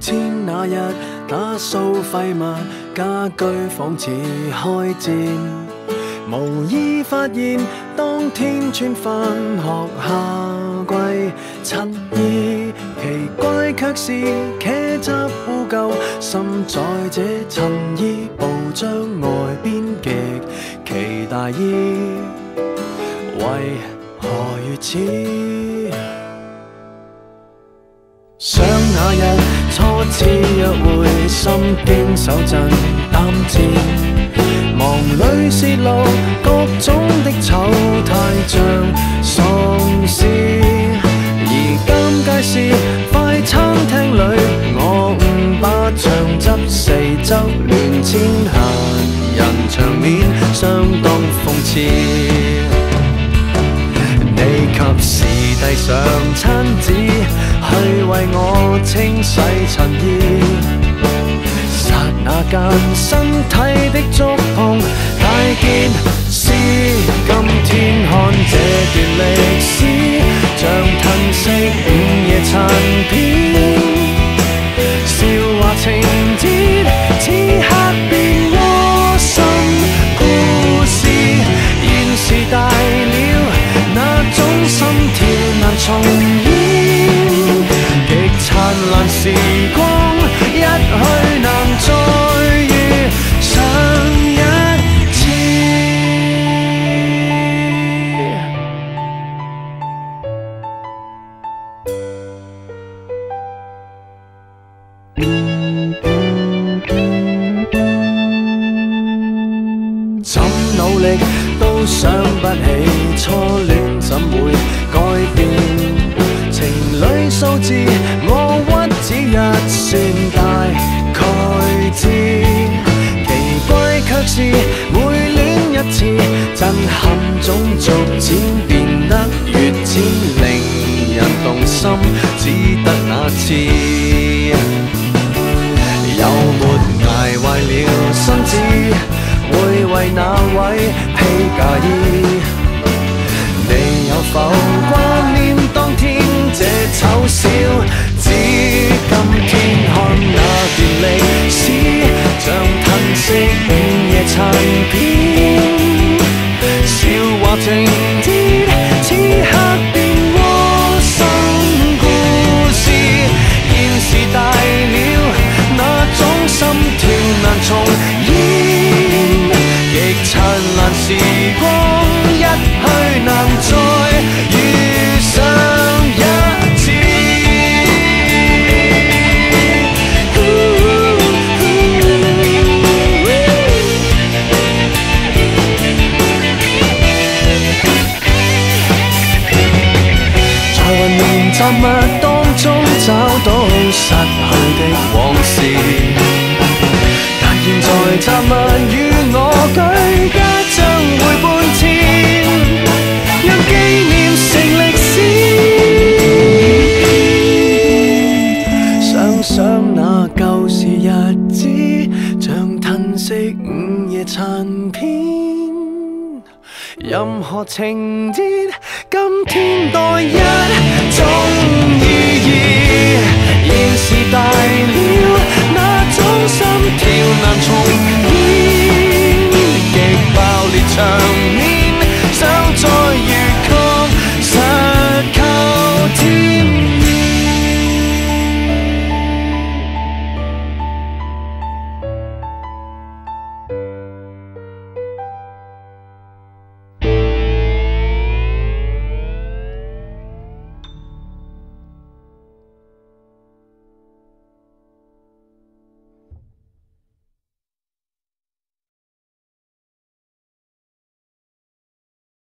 乔迁那日，打扫废物，家居仿似开战。无意发现，当天穿返学夏季衬衣，奇怪却是茄汁污垢渗在这衬衣布章外边，极其大意，为何如此？次约会，心惊手震胆战，忙里泄露各种的丑态，像丧尸。而尴尬是快餐厅里，我误把酱汁四周乱濺，闲人场面相当讽刺。递上餐纸，去为我清洗衬衣。刹那间，身体的触碰，大件事。今天看这段历史，力都想不起初恋怎会改变？情侣数字我屈指一算大概知，奇怪却是每恋一次，震撼总逐渐变得越浅令人动心，只得那次。披嫁衣？你有否挂念当天这丑小子？今天看那段历史，像褪色午夜残片，笑話情節，此刻变窝心故事。现时大了，那种心跳难重演，燦爛時光，一去難再遇上一次。在混亂雜物日子，像褪色午夜残片。任何情节，今天多一。